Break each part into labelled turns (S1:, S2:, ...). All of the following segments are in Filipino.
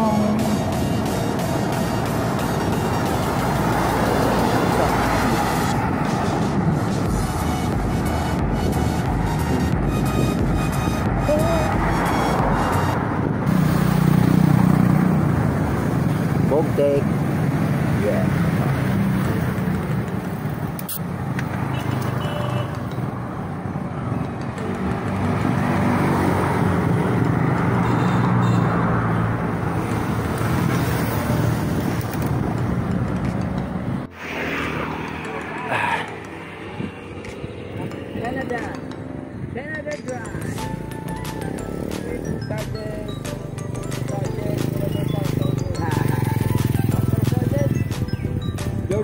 S1: mong. Bốn yeah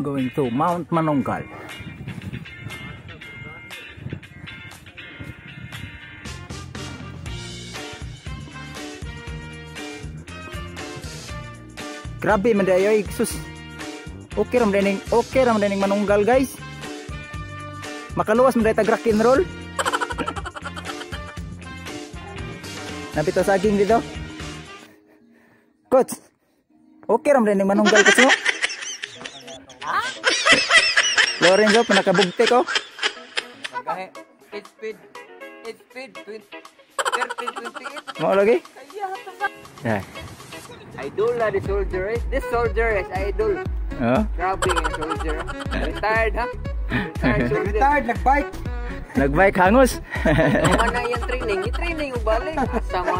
S1: Going to Mount Manonggal. Grabe man ay sus. Okay ram dining, okay ram dining manunggal guys. Makaluwas man dayo rock and roll. Napito saging dito. Coach. Okay ram dining manunggal mo. Lorenzo, panakabugte ko.
S2: Kahit speed speed. Speed speed. 30 28.
S1: Mau lagi? Ya.
S2: Idol na the soldier eh. This soldier is idol.
S1: Oh.
S2: Grabe yung soldier. Retired ha? Retired soldier.
S3: Retired, nag-bike.
S1: Nagbike hangus.
S2: Tama na yung training. Yung training yung balik. Sama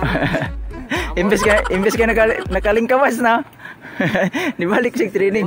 S1: imbes ka imbes ka nakal, nakalingkawas na. Di balik sig training.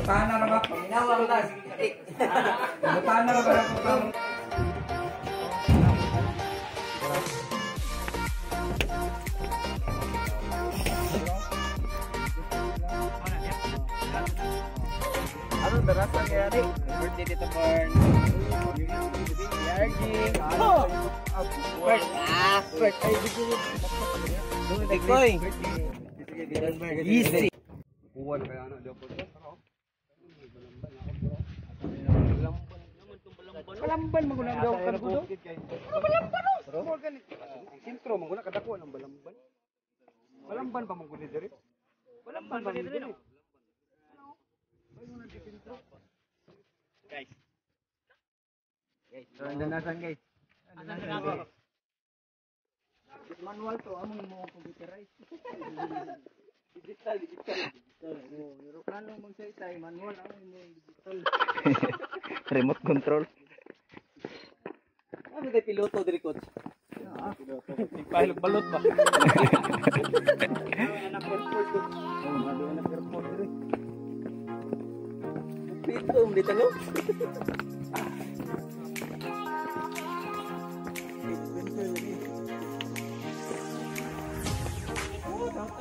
S3: Butahan na lang ako.
S2: Ano daras nangyari? Birthday dito Born. Yarji. Oh! Bert. Ah, Bert. Ay, bigyan mo. Bikoy. Easy.
S3: Buwan kaya na daw po. Balamban mo guna daw kan kudo. Balamban no. Organic. Sintro mo guna kadako ng balamban. Balamban pa mo guna diri. Balamban pa diri.
S2: Guys.
S3: Guys, nanasan guys.
S2: Ano?
S3: Manual to among mo computerize.
S4: Digital, digital.
S2: Oh, Eroplano magsaysay, manual ang imong digital.
S1: Remote control.
S4: Ano tayo piloto diri coach?
S2: Ah,
S4: Pahilog balot ba?
S2: oh, nabi anak airport diri.
S4: Pito, hindi talo.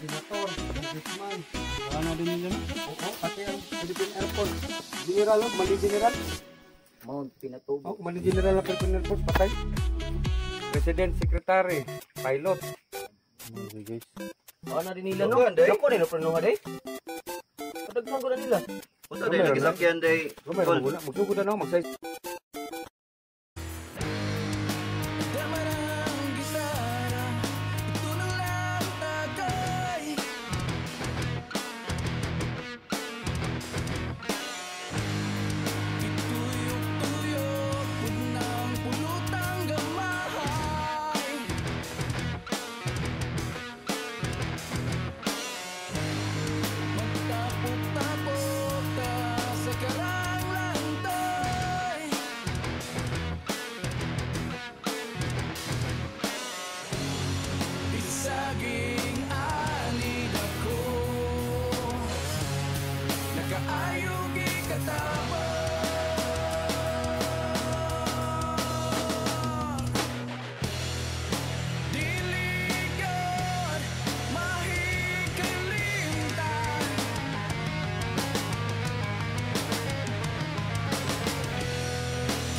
S4: presidente, senator, congressman.
S2: Ano din nila?
S4: Oo, pati ang Philippine Air Force. General, Mali General.
S2: Mount Pinatubo.
S4: Oh, Mali General ng Philippine Air Force, patay. President, Secretary, Pilot.
S2: Okay guys.
S4: Ano din nila, no? Ako rin, napranuha day. Padagman ko na nila.
S5: Unsa day nagisakyan day?
S4: Rumay, maguna. Magsugod na ako, magsay.